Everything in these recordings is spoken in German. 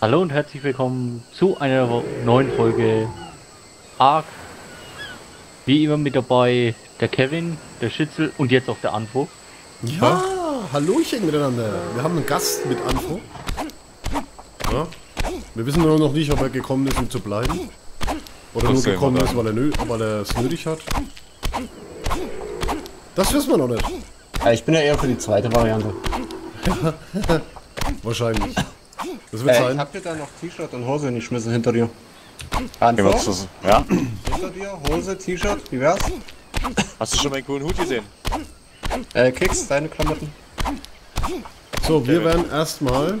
Hallo und herzlich willkommen zu einer neuen Folge Ark. Wie immer mit dabei der Kevin, der Schützel und jetzt auch der Anfo. Ja, Hallöchen miteinander. Wir haben einen Gast mit Anfo. Ja. Wir wissen nur noch nicht, ob er gekommen ist, um zu bleiben. Oder Das nur gekommen ist, weil er, nö weil er es nötig hat. Das wissen wir noch nicht. Ja, ich bin ja eher für die zweite Variante. Wahrscheinlich. Das wird Äh, ich sein. hab dir da noch T-Shirt und Hose hingeschmissen hinter dir. Antwort? Ja? Hinter dir, Hose, T-Shirt, wie wär's? Hast du schon meinen coolen Hut gesehen? Äh, Kicks, deine Klamotten. So, wir werden erstmal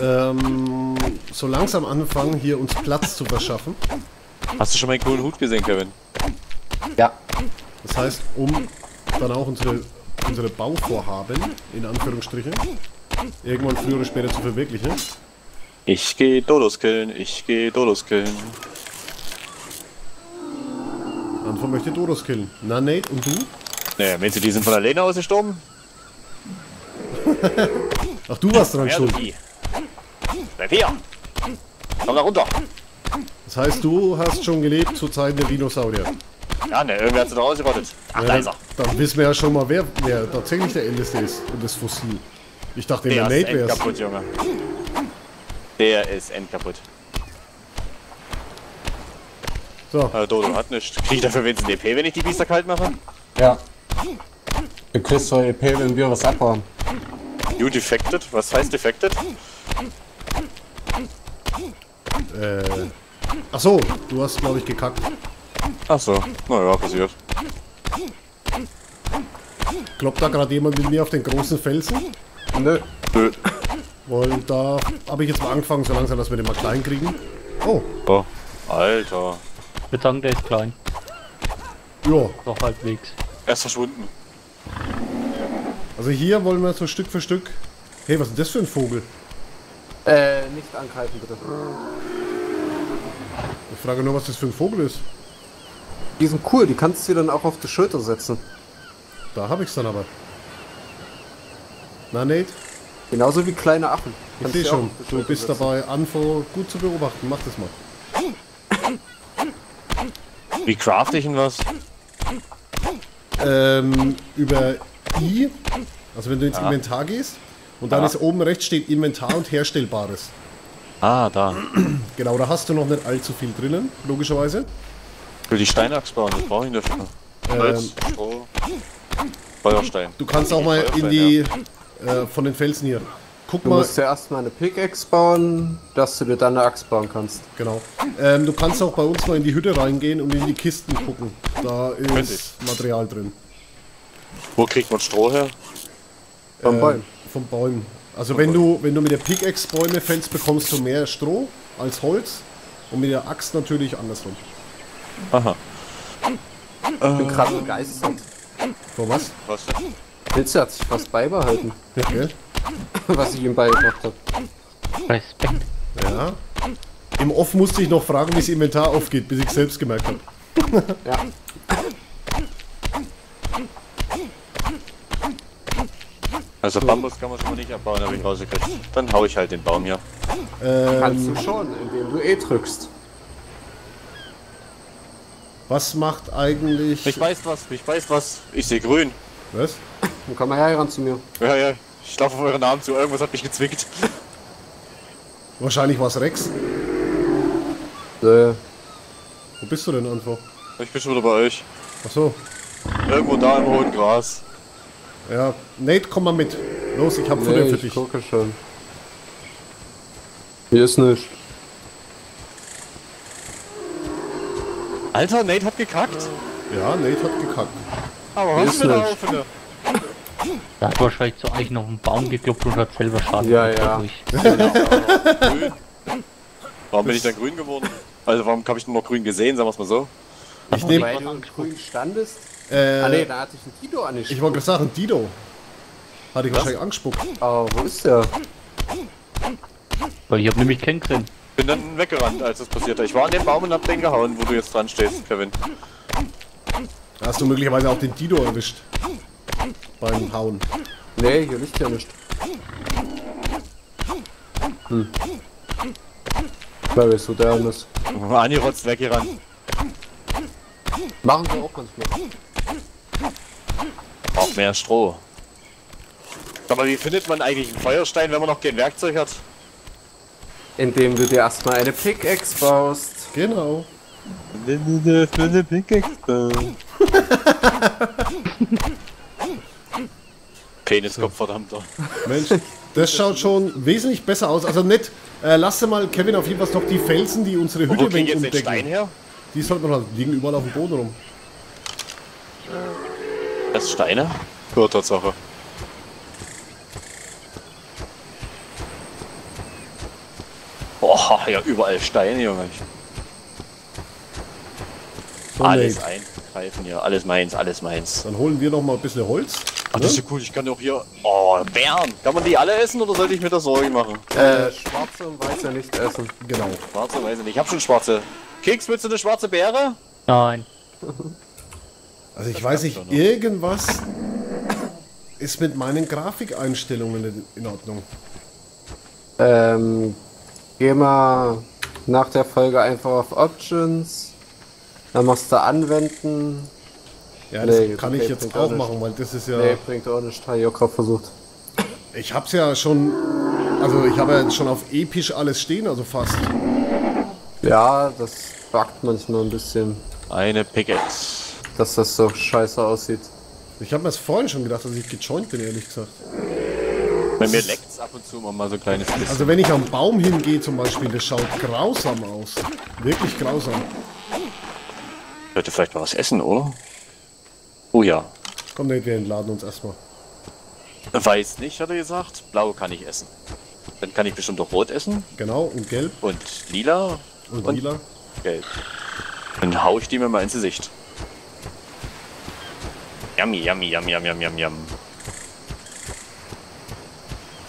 ähm, so langsam anfangen, hier uns Platz zu verschaffen. Hast du schon meinen coolen Hut gesehen, Kevin? Ja. Das heißt, um dann auch unsere, unsere Bauvorhaben, in Anführungsstrichen, irgendwann früher oder später zu verwirklichen. Ich geh Dodos killen, ich geh Dodos killen. Anfang möchte Dodos killen. Na, Nate, und du? Ne, meinst du, die sind von alleine ausgestorben? Ach, du warst dran Ja, schuld. Bleib hier! Komm da runter! Das heißt, du hast schon gelebt zu Zeiten der Dinosaurier. Ja, ne, irgendwer hat sie da rausgerottet. Ach, Ja, da dann, ist er. dann wissen wir ja schon mal, wer, wer tatsächlich der Älteste ist und das Fossil. Ich dachte, Der ist Nate wär's. endkaputt, Junge. Der ist endkaputt. So, Äh, Dodo hat nichts. Krieg ich dafür wenigstens DP, wenn ich die Biester kalt mache? Ja. Du kriegst zwar EP, wenn wir was abbauen. You defected? Was heißt defected? äh. Ach so, du hast, glaube ich, gekackt. Ach so, naja, passiert. Kloppt da gerade jemand mit mir auf den großen Felsen? Nö. Nö. Weil da habe ich jetzt mal angefangen, so langsam, dass wir den mal klein kriegen. Oh, Oh, Alter. Ich würde sagen, der ist klein. ja. Doch halbwegs. Er ist verschwunden. Also hier wollen wir so Stück für Stück. Hey, was ist denn das für ein Vogel? Äh, nicht angreifen bitte. Ich frage nur, was das für ein Vogel ist. Die sind cool, die kannst du dir dann auch auf die Schulter setzen. Da habe ich's dann aber. Na, Nate, Genauso wie kleine Affen. ich sehe schon. Du bist setzen. dabei, Anfo gut zu beobachten. Mach das mal. Wie craft ich denn was? Ähm, über I, also wenn du ins Inventar gehst und dann Ja. ist oben rechts steht Inventar und Herstellbares. Ah, da. Genau, da hast du noch nicht allzu viel drinnen, logischerweise. Ich will die Steinachs bauen, das brauche ich dafür. Holz, Stroh, Feuerstein. Du kannst auch mal in die, äh, von den Felsen hier. Guck Du mal, musst ja erstmal eine Pickaxe bauen, dass du dir dann eine Axt bauen kannst. genau. Ähm, du kannst auch bei uns mal in die Hütte reingehen und in die Kisten gucken. Da ist Material drin. Wo kriegt man Stroh her? Vom Äh, Bäumen. Von Bäumen. Also wenn du, wenn du mit der Pickaxe Bäume fällst, bekommst du mehr Stroh als Holz. Und mit der Axt natürlich andersrum. Aha. Ich bin gerade begeistert. Von was? Was? Pilze hat sich was beibehalten, Gell? was ich ihm beigebracht habe. Respekt. Ja. Im Off musste ich noch fragen, wie das Inventar aufgeht, bis ich selbst gemerkt habe. Ja. Also Bambus kann man schon mal nicht abbauen, habe ich rausgekriegt. Dann hau ich halt den Baum hier. Kannst Ähm, du schon, indem du E drückst. was macht eigentlich. Ich weiß was, ich weiß was. Ich sehe grün. Was? Dann komm mal her ran zu mir. Ja, ja. Ich laufe auf euren Namen zu. Irgendwas hat mich gezwickt. Wahrscheinlich war es Rex. Äh, Wo bist du denn, Anfo? Ich bin schon wieder bei euch. Achso. Irgendwo da im hohen Gras. Ja. Nate, komm mal mit. Los, ich hab Futter nee, für ich dich. gucke schon. Hier ist nichts. Alter, Nate hat gekackt. Ja, Nate hat gekackt. Aber was ist für eine. Aufhörer. Da hat wahrscheinlich zu euch noch einen Baum gekloppt und hat selber Schaden Ja, gemacht ja. Warum bin ich dann grün geworden? Also warum habe ich nur noch grün gesehen, sagen wir es mal so? Ich nehme. Weil du Grün standest. Äh, ah ne, da hatte ich einen Tito an ich wollte gerade sagen, Dido. Hatte ich wahrscheinlich angespuckt. Oh, wo ist der? Weil ich habe nämlich keinen gesehen. Bin dann weggerannt, als das passierte. Ich war an dem Baum und hab den gehauen, wo du jetzt dran stehst, Kevin. Da hast du möglicherweise auch den Dido erwischt. Beim Hauen. Nee, hier liegt ja nicht. Weil es so der ist. Ani rotzt weggerannt. Machen wir auch manchmal. Braucht mehr Stroh. Aber wie findet man eigentlich einen Feuerstein, wenn man noch kein Werkzeug hat? Indem du dir erstmal eine Pickaxe baust. Genau. Peniskopf, verdammter. Mensch, das schaut schon wesentlich besser aus. Also nicht, äh, lass dir mal, Kevin, auf jeden Fall noch die Felsen, die unsere Hütte wenn jetzt den Stein umdecken. her? Die sollten wir halt, liegen überall auf dem Boden rum. Das Steine? Ja, Tatsache. Boah, ja, überall Steine, Junge. So, alles Nate, eingreifen hier, alles meins, alles meins. Dann holen wir noch mal ein bisschen Holz. Ach, das ist ja cool, ich kann auch hier... Oh, Bären! Kann man die alle essen oder sollte ich mir da Sorgen machen? Äh, schwarze und weiße nicht essen. Genau. Schwarze weiß ich nicht, ich hab schon schwarze. Keks, willst du eine schwarze Beere? Nein. Also ich Das weiß nicht, irgendwas ist mit meinen Grafikeinstellungen nicht in Ordnung. Ähm, geh mal nach der Folge einfach auf Options. Dann machst du Anwenden. Ja, das Nee, kann okay, ich jetzt auch auch machen, weil das ist ja... Nee, bringt auch nicht. Habe ich auch gerade versucht. Ich hab's ja schon... Also ich habe ja jetzt schon auf episch alles stehen, also fast. Ja, das buggt manchmal ein bisschen, Eine Pickaxe. dass das so scheiße aussieht. Ich habe mir das vorhin schon gedacht, dass ich gejoint bin, ehrlich gesagt. Bei mir leckt's ab und zu mal, mal so kleines bisschen. Also wenn ich am Baum hingehe zum Beispiel, das schaut grausam aus. Wirklich grausam. Ich sollte vielleicht mal was essen, oder? Oh ja. Komm, Nate, wir entladen uns erstmal. Weiß nicht, hat er gesagt. Blau kann ich essen. Dann kann ich bestimmt auch rot essen. Genau, und gelb Und lila und, Und- lila. gelb. Dann hau ich die mir mal ins Gesicht. Yummy, yummy, yum, yum, yum, yum, yum.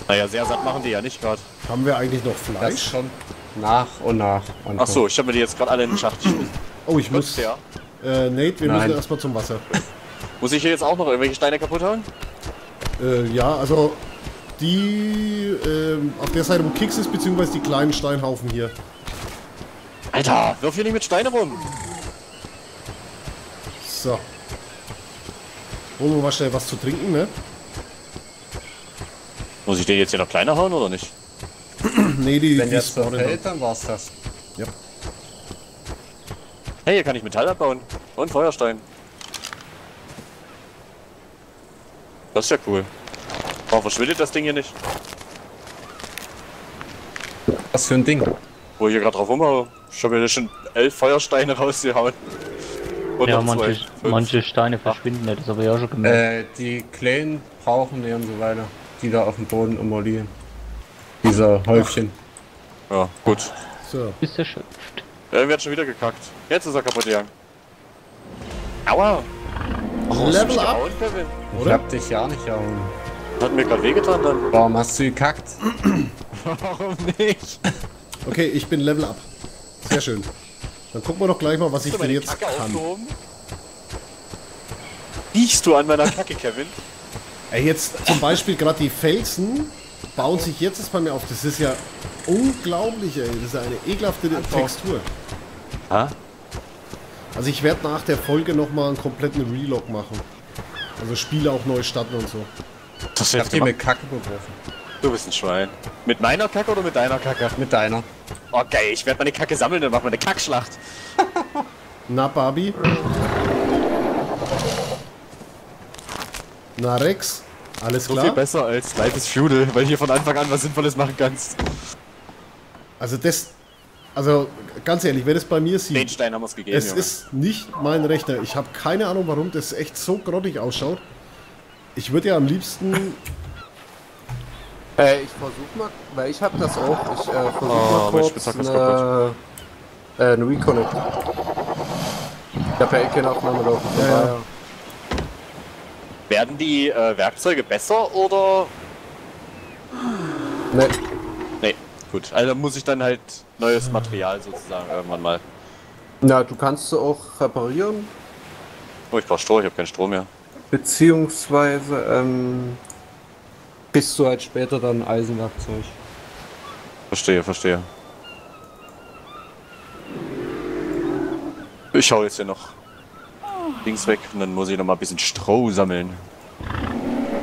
Naja, sehr satt machen die ja nicht gerade. Haben wir eigentlich noch Das Fleisch? schon. Nach und nach. Ach so, ich habe mir die jetzt gerade alle in den Schacht geschmissen. Oh, ich muss... Ja. Äh, Nate, wir Nein. müssen erstmal zum Wasser. Muss ich hier jetzt auch noch irgendwelche Steine kaputt hauen? Äh, ja, also die ähm, auf der Seite, wo Kicks ist, beziehungsweise die kleinen Steinhaufen hier. Alter, wirf hier nicht mit Steine rum. So. Holen wir mal schnell was zu trinken, ne? Muss ich den jetzt hier noch kleiner hauen oder nicht? Nee, die, Wenn die der so spawnen fällt, dann war's das. Ja. Hey, hier kann ich Metall abbauen. Und Feuerstein. Das ist ja cool. Warum verschwindet das Ding hier nicht? Was für ein Ding. Wo ich hier gerade drauf umhaue. Ich habe hier schon elf Feuersteine rausgehauen. Und Ja, noch zwei. manche, manche Steine verschwinden nicht, das habe ich auch schon gemerkt. Äh, die Kleinen brauchen die und so weiter. Die da auf dem Boden immer liegen. Diese Häufchen. Ja, gut. So. Ist erschöpft. Irgendwie hat schon wieder gekackt. Jetzt ist er kaputt gegangen. Aua! Oh, du Level up. gehauen, Kevin? Ich Oder? hab dich ja nicht gehauen. Hat mir gerade wehgetan dann. Warum hast du gekackt? Warum nicht? Okay, ich bin Level up. Sehr schön. Dann gucken wir doch gleich mal, was ich denn jetzt Kacke kann. aufgehoben? Riechst du an meiner Kacke, Kevin? Ey, jetzt zum Beispiel gerade die Felsen bauen sich jetzt erst bei mir auf. Das ist ja unglaublich, ey. Das ist eine ekelhafte Textur. Ha? Also ich werde nach der Folge nochmal einen kompletten Relog machen. Also Spiele auch neu starten und so. Das Ich hab dir mit Kacke beworfen. Du bist ein Schwein. Mit meiner Kacke oder mit deiner Kacke? Mit deiner. Oh geil, ich werde meine Kacke sammeln und mach mal eine Kackschlacht. Na, Barbie? Na, Rex? Alles So viel klar? besser als Life is Feudal, weil hier von Anfang an was Sinnvolles machen kannst. Also das... Also, ganz ehrlich, wer das bei mir Den sieht, Stein haben wir es gegeben, es Junge. ist nicht mein Rechner. Ich habe keine Ahnung, warum das echt so grottig ausschaut. Ich würde ja am liebsten... Äh, ich versuch mal, weil ich hab das auch. Ich äh, versuch Oh, mal mein kurz eine, äh, eine Reconnect. Ich hab ja eh keine Aufnahme laufen. Ja, ja. Werden die äh, Werkzeuge besser oder... Nee, gut. Also muss ich dann halt neues Material sozusagen irgendwann mal. na, du kannst sie auch reparieren, Oh, ich brauch Stroh, ich habe keinen Strom mehr. beziehungsweise ähm, kriegst du halt später dann Eisenwerkzeug. Verstehe, verstehe. Ich hau jetzt hier noch Dings weg und dann muss ich noch mal ein bisschen Stroh sammeln.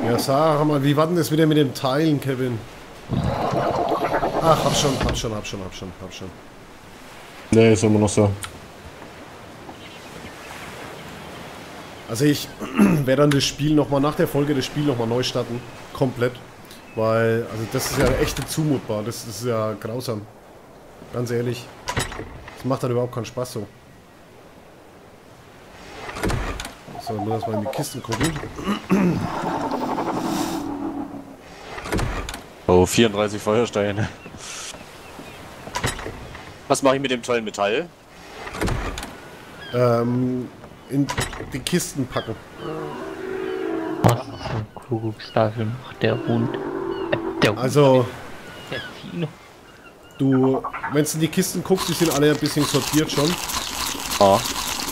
Ja, sag mal, wie war denn das wieder mit dem Teilen, Kevin? Ach, hab schon, hab schon, hab schon, hab schon, hab schon. Ne, ist immer noch so. Also ich werde dann das Spiel nochmal nach der Folge das Spiel nochmal neu starten. Komplett. Weil, also das ist ja echt zumutbar. Das ist ja grausam. Ganz ehrlich. Das macht dann überhaupt keinen Spaß so. So, nur erstmal in die Kisten gucken. Oh, 34 Feuersteine. Was mache ich mit dem tollen Metall? Ähm, in die Kisten packen. Was so ein Kuckuckstafel macht der Hund? Äh, der Hund, Also, der du, wenn du in die Kisten guckst, die sind alle ein bisschen sortiert schon. Ah,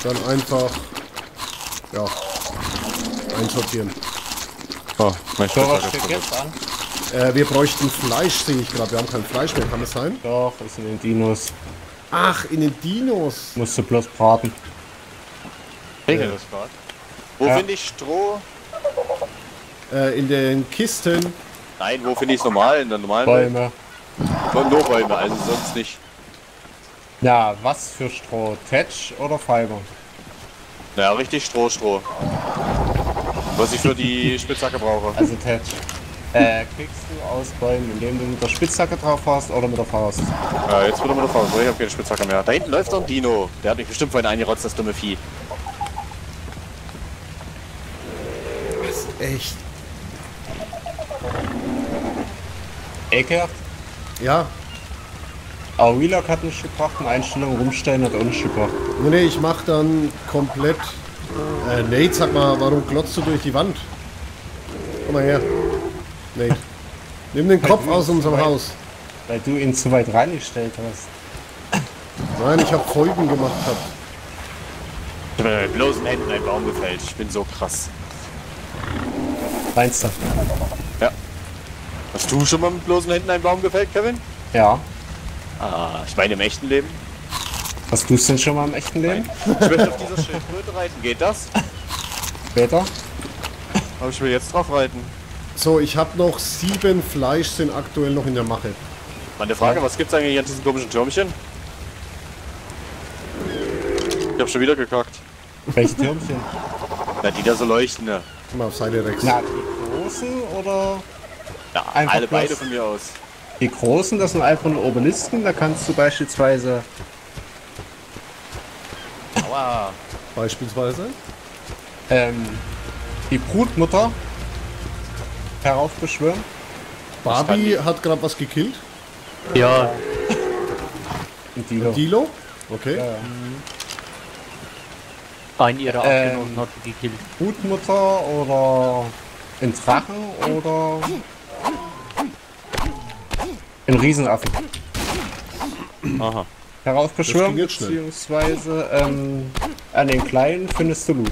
Dann einfach, ja, einsortieren. oh, mein So, was Spitzhacke steht ist jetzt an? Äh, wir bräuchten Fleisch, sehe ich gerade. Wir haben kein Fleisch mehr, kann das sein? Doch, ist in den Dinos. Ach, in den Dinos. Musst du bloß braten. Regel das gerade. Wo Ja. finde ich Stroh? Äh, in den Kisten. Nein, wo finde ich es normal? In der normalen? Bäume. Nur nur Bäume, also sonst nicht. Ja, was für Stroh? Tetsch oder Fiber? Naja, richtig Stroh, Stroh. Was ich für die Spitzhacke brauche. Also Tetsch. Äh, kriegst du aus Bäumen, indem du mit der Spitzhacke drauf hast oder mit der Faust? Ja, jetzt wird er mit der Faust. Ich habe keine Spitzhacke mehr. Da hinten läuft doch ein Dino. Der hat mich bestimmt vorhin eingerotzt, das dumme Vieh. Echt? Ekelhaft. Ja. Aber Wheelock hat nicht gebracht, eine Einstellung rumstellen hat auch nicht gebracht. Nee, nee, ich mach dann komplett. Äh, Nate, sag mal, warum glotzt du durch die Wand? Komm mal her. Nate. Nimm den Kopf aus unserem Haus. Weil du ihn zu weit reingestellt hast. Nein, ich habe Folgen gemacht. Hab. Ich habe mit bloßen Händen einen Baum gefällt. Ich bin so krass. Meinst du? Hast du schon mal mit bloßen Händen einen Baum gefällt, Kevin? Ja. Ah, ich meine im echten Leben. Hast du es denn schon mal im echten Leben? Ich möchte auf dieser Schildkröte reiten. Geht das? Später? Aber ich will jetzt drauf reiten. So, ich habe noch sieben Fleisch, sind aktuell noch in der Mache. Meine Frage, was gibt's eigentlich an diesen komischen Türmchen? Ich hab schon wieder gekackt. Welche Türmchen? Na, die da so leuchten, ne? Guck mal auf Seite Rex. Na, die großen oder Ja, Einfach alle beide von mir aus. die großen? Das sind einfach nur Obelisken. Da kannst du beispielsweise Aua. Beispielsweise. ähm, die Brutmutter heraufbeschwören. Barbie hat gerade was gekillt. Ja, Und die Dilo. Okay. Ja, ja. einen ihrer Ähm. Abgenossen hat gekillt. Brutmutter oder ein Drachen oder ein Riesenaffen. Aha. Heraufbeschwören, beziehungsweise ähm, an den kleinen findest du Loot.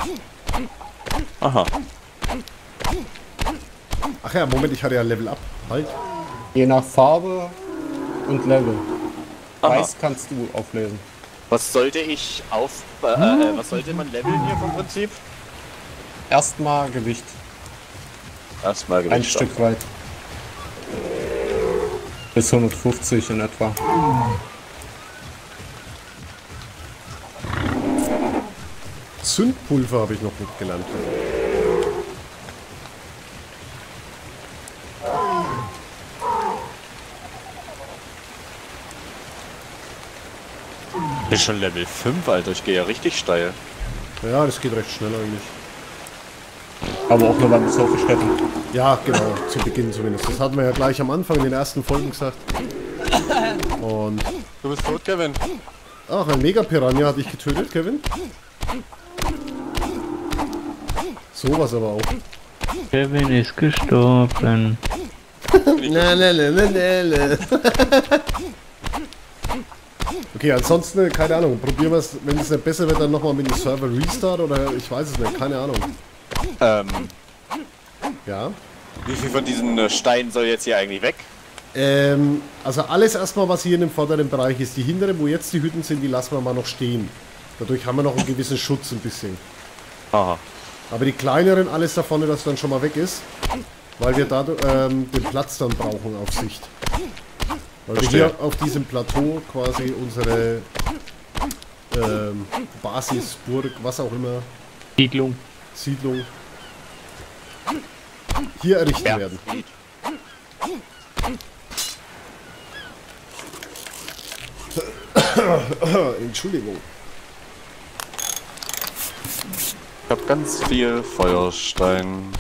Aha. Ach ja, Moment, ich hatte ja Level Up. Halt. Je nach Farbe und Level. Aha. Weiß kannst du auflesen. Was sollte ich auf. Äh, äh, was sollte man leveln hier vom Prinzip? Erstmal Gewicht, Erstmal ein Gewicht. Stück weit. Bis 150 in etwa. Zündpulver habe ich noch nicht gelernt. Schon Level 5, Alter. Ich gehe ja richtig steil. Ja, das geht recht schnell eigentlich. Aber auch nur beim Surfstätten. Ja, genau, zu Beginn zumindest. Das hatten wir ja gleich am Anfang in den ersten Folgen gesagt. Und. Du bist tot, Kevin. Ach, ein Mega-Piranha hatte ich getötet, Kevin. Sowas aber auch. Kevin ist gestorben. Na, na, na, na, na, na. Okay, ansonsten, keine Ahnung, probieren wir es, wenn es nicht besser wird, dann nochmal mit dem Server Restart oder ich weiß es nicht, keine Ahnung. Ähm, Ja, wie viel von diesen äh, Steinen soll jetzt hier eigentlich weg? Ähm, also alles erstmal, was hier in dem vorderen Bereich ist. Die hinteren, wo jetzt die Hütten sind, die lassen wir mal noch stehen. Dadurch haben wir noch einen gewissen Schutz ein bisschen. Aha. Aber die kleineren, alles da vorne, das dann schon mal weg ist. Weil wir da ähm, den Platz dann brauchen auf Sicht. Weil Verstehe. wir hier auf diesem Plateau quasi unsere ähm, Basis, Burg, was auch immer, Siedlung. Siedlung hier errichten werden. Entschuldigung. Ich hab ganz viel Feuerstein.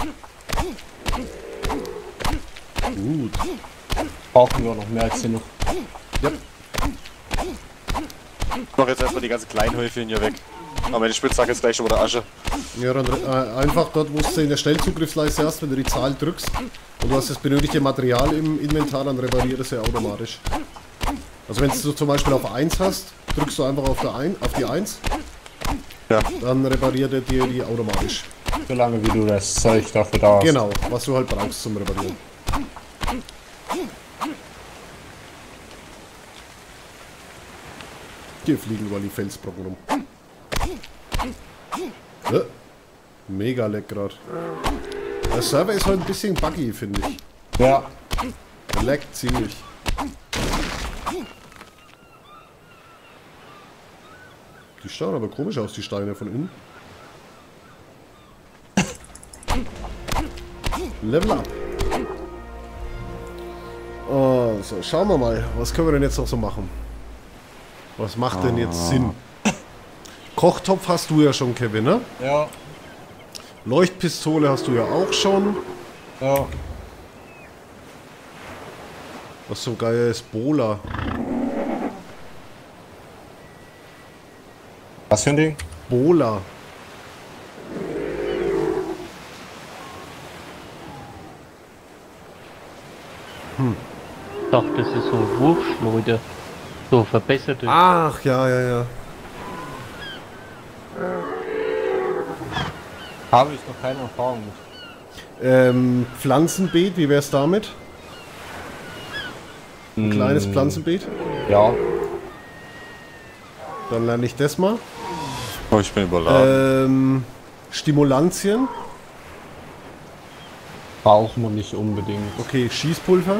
Gut. Brauchen wir noch mehr als genug. Ich mach jetzt erstmal die ganzen kleinen Häufchen hier weg. Aber meine Spitzhacke ist gleich schon wieder Asche. Ja, dann äh, einfach dort, wo du in der Stellzugriffsleiste hast, wenn du die Zahl drückst und du hast das benötigte Material im Inventar, dann repariert es ja automatisch. Also wenn du zum Beispiel auf 1 hast, drückst du einfach auf, der ein, auf die 1, Ja. dann repariert er dir die automatisch. Solange wie du das Zeug dafür da hast. Genau, was du halt brauchst zum Reparieren. Hier fliegen überall die Felsbrocken rum. Äh, Mega leck grad. Der Server ist halt ein bisschen buggy, finde ich. Ja, leckt ziemlich. Die schauen aber komisch aus, die Steine von innen. Level up. Oh, so, schauen wir mal. Was können wir denn jetzt noch so machen? Was macht denn jetzt Sinn? Kochtopf hast du ja schon, Kevin, ne? ja, Leuchtpistole hast du ja auch schon. ja. Was so geil ist, Bola. Was für ein Ding? Bola. Ich dachte, das ist so Wurfschleute. So verbesserte. Ach, ja, ja, ja. Habe ich noch keine Erfahrung mit. Ähm, Pflanzenbeet, wie wär's damit? Ein kleines Pflanzenbeet? Ja, Dann lerne ich das mal. Oh, ich bin überladen. Ähm, Stimulantien. brauchen wir nicht unbedingt. Okay, Schießpulver.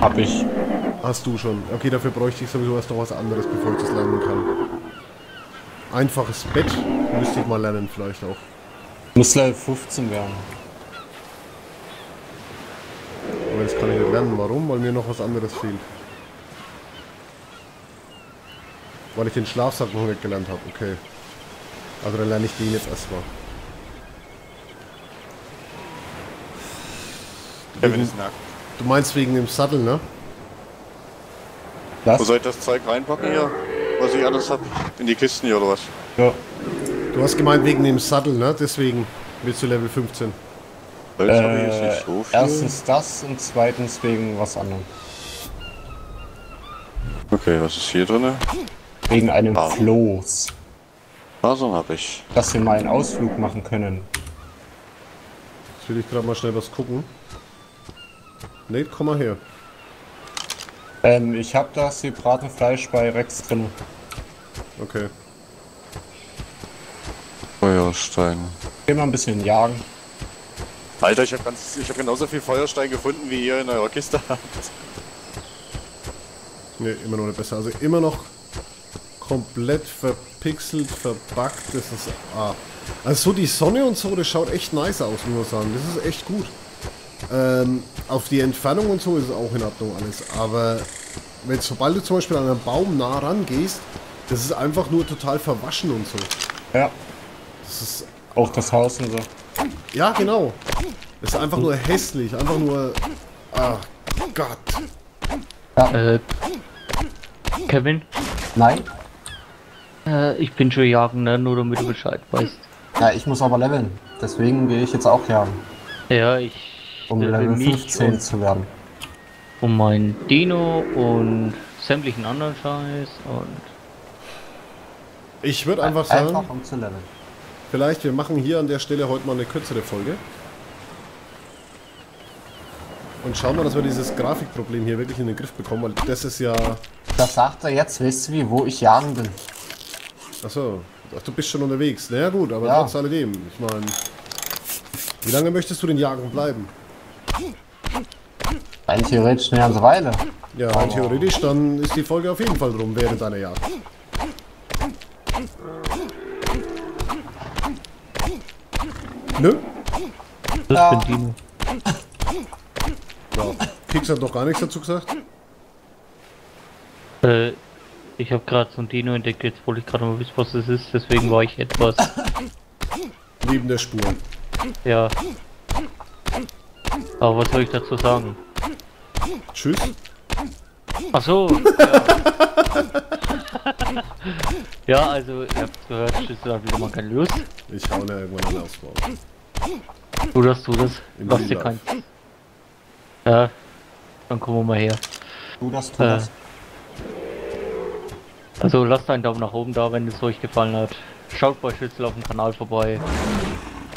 Hab ich. Hast du schon. Okay, dafür bräuchte ich sowieso erst noch was anderes, bevor ich das lernen kann. Einfaches Bett müsste ich mal lernen, vielleicht auch. Muss Level 15 werden. Aber das kann ich nicht lernen. Warum? Weil mir noch was anderes fehlt. Weil ich den Schlafsack noch nicht gelernt habe. Okay. Also dann lerne ich den jetzt erstmal. Kevin ist nackt. Du meinst wegen dem Sattel, ne? Wo Was? soll ich das Zeug reinpacken hier? Was ich alles hab? In die Kisten hier oder was? Ja. Du hast gemeint wegen dem Sattel, ne? Deswegen willst du Level 15. Holz hab ich jetzt Äh, nicht so viel. erstens das und zweitens wegen was anderem. Okay, was ist hier drin? Wegen einem Ah. Floß. Fasern hab ich. Dass wir mal einen Ausflug machen können. Jetzt will ich gerade mal schnell was gucken. Nate, komm mal her. Ähm, ich habe das Bratenfleisch bei Rex drin. Okay. Feuerstein. Gehen wir ein bisschen jagen. Alter, ich hab, ganz, ich hab genauso viel Feuerstein gefunden, wie ihr in eurer Kiste habt. Ne, immer noch nicht besser. Also immer noch komplett verpixelt, verbuggt. Das ist. Ah. Also so die Sonne und so, das schaut echt nice aus, muss man sagen. Das ist echt gut. Ähm, auf die Entfernung und so ist es auch in Ordnung alles. Aber wenn sobald du zum Beispiel an einen Baum nah rangehst, das ist einfach nur total verwaschen und so. Ja, Das ist. auch das Haus und so. Ja, genau. Das ist einfach nur hässlich. Einfach nur. Ach Gott. Äh, Kevin, Nein? äh, ich bin schon jagen, ne? nur damit du Bescheid weißt. Ja, ich muss aber leveln. Deswegen gehe ich jetzt auch jagen. Ja, ich Um level Level mich 15 und, zu werden. um mein Dino und sämtlichen anderen Scheiß und Ich würde einfach sagen. Einfach um zu leveln. Vielleicht, wir machen hier an der Stelle heute mal eine kürzere Folge. und schauen wir, dass wir dieses Grafikproblem hier wirklich in den Griff bekommen, weil das ist ja... Das sagt er jetzt, weißt du wie, wo ich jagen bin. Achso, ach, du bist schon unterwegs. Naja gut, aber Ja. trotz alledem. Ich meine, wie lange möchtest du den Jagen bleiben? Rein theoretisch eine ganze Weile. Ja, rein theoretisch, dann ist die Folge auf jeden Fall drum während deiner Jagd. Nö? Das Ja. bin Dino. Ja. Kix hat noch gar nichts dazu gesagt. Äh, ich habe gerade so ein Dino entdeckt, jetzt wollte ich gerade mal wissen, was das ist, deswegen war ich etwas. Neben der Spur. Ja. Aber was soll ich dazu sagen? Tschüss. Ach so. Ja, ja also, ihr habt gehört, Schlüssel hat wieder mal keine Lust. Ich hau ne irgendwann einen Ausbau. Du das, du das. Im dir Real kein. Ja. Dann kommen wir mal her. Du das, tu Äh, das. Also lasst einen Daumen nach oben da, wenn es euch gefallen hat. Schaut bei Schlüssel auf dem Kanal vorbei.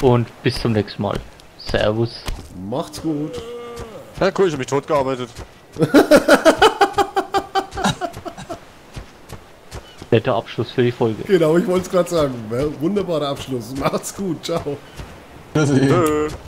Und bis zum nächsten Mal. Servus. Macht's gut. Ja, cool, ich hab mich tot gearbeitet. Netter Abschluss für die Folge. Genau, ich wollte es gerade sagen. Wunderbarer Abschluss. Macht's gut. Ciao. Tschüssi. Tschö.